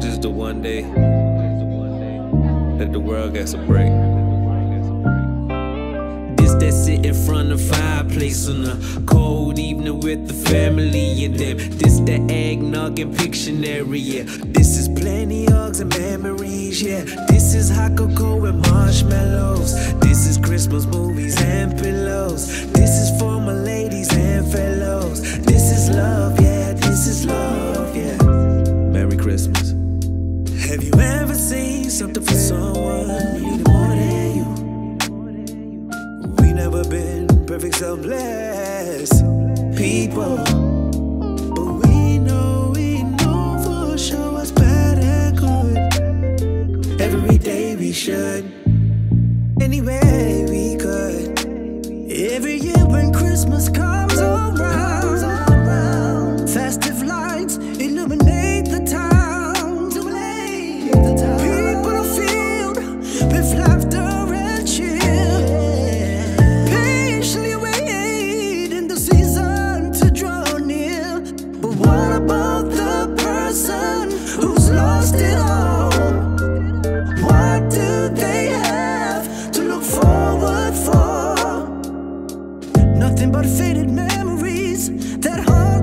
Just the one day that the world gets a break. That sit in front of fireplace on a cold evening with the family and them. This the eggnog and Pictionary, yeah. This is plenty hugs and memories, yeah. This is hot cocoa and marshmallows. This is Christmas movies and pillows. This is for my ladies and fellows. This is love, yeah. This is love, yeah. Merry Christmas. Have you ever seen something for someone perfect, selfless people. But we know, we know for sure what's bad and good. Every day we should, Nothing but faded memories that haunt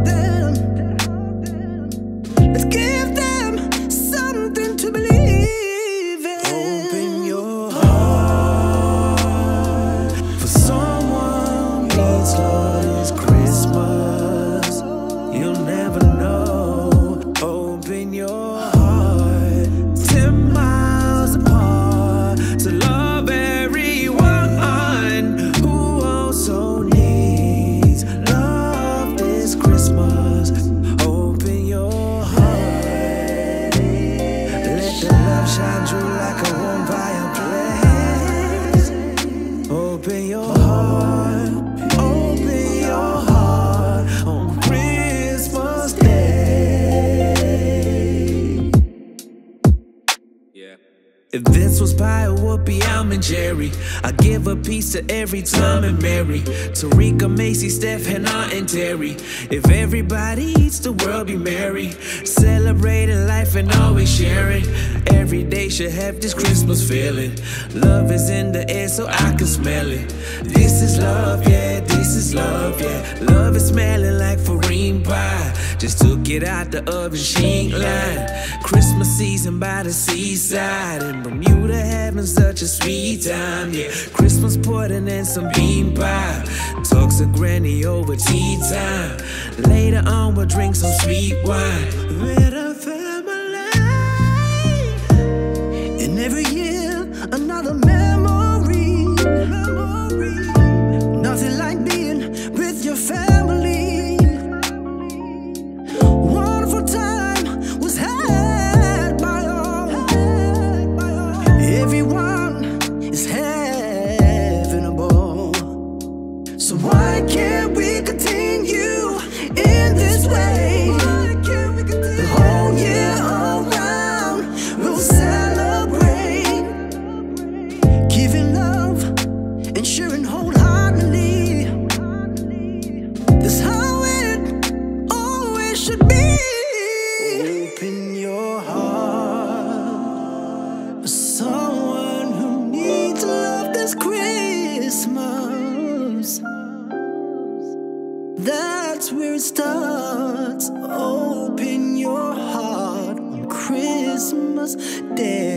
shine through like a warm fireplace. If this was pie, it would be Almond Jerry. I give a piece to every Tom and Mary. Tarika, Macy, Steph, Hannah, and Terry. If everybody eats, the world be merry. Celebrating life and always sharing. Every day should have this Christmas feeling. Love is in the air, so I can smell it. This is love, yeah, this is love, yeah. Love is smelling like farine pie. Just took it out the oven, she ain't lying. Season by the seaside. In Bermuda, having such a sweet time, yeah. Christmas pudding and some bean pie. Talks to granny over tea time. Later on, we'll drink some sweet wine. With a family. And every year, another memory. Where it starts. Open your heart on Christmas Day.